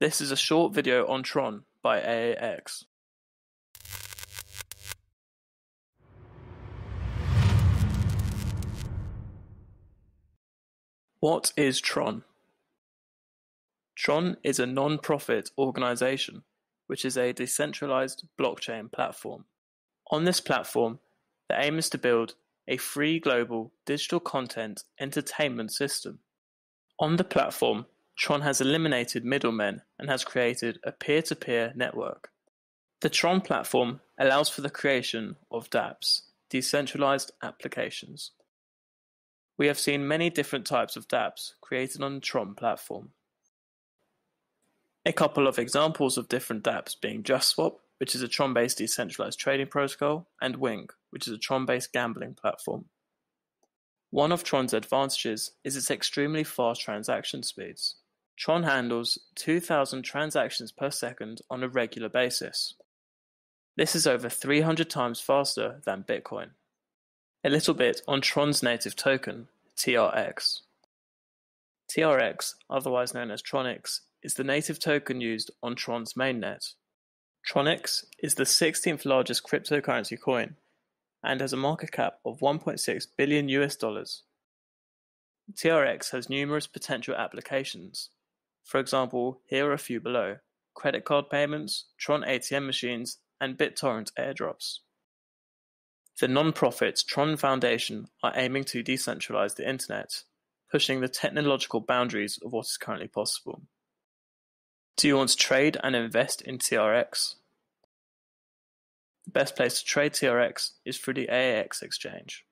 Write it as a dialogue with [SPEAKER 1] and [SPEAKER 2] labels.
[SPEAKER 1] This is a short video on Tron by AAX. What is Tron? Tron is a non-profit organization which is a decentralized blockchain platform. On this platform, the aim is to build a free global digital content entertainment system. On the platform, Tron has eliminated middlemen and has created a peer-to-peer network. The Tron platform allows for the creation of dApps, decentralized applications. We have seen many different types of dApps created on the Tron platform. A couple of examples of different dApps being JustSwap, which is a Tron-based decentralized trading protocol, and Wing, which is a Tron-based gambling platform. One of Tron's advantages is its extremely fast transaction speeds. Tron handles two thousand transactions per second on a regular basis. This is over three hundred times faster than Bitcoin. A little bit on Tron's native token, TRX. TRX, otherwise known as Tronix, is the native token used on Tron's mainnet. Tronix is the sixteenth largest cryptocurrency coin and has a market cap of one point six billion US dollars. TRX has numerous potential applications, for example, here are a few below: credit card payments, Tron ATM machines, and BitTorrent airdrops. The non-profit Tron Foundation are aiming to decentralize the internet, pushing the technological boundaries of what is currently possible. Do you want to trade and invest in TRX? The best place to trade TRX is through the AAX exchange.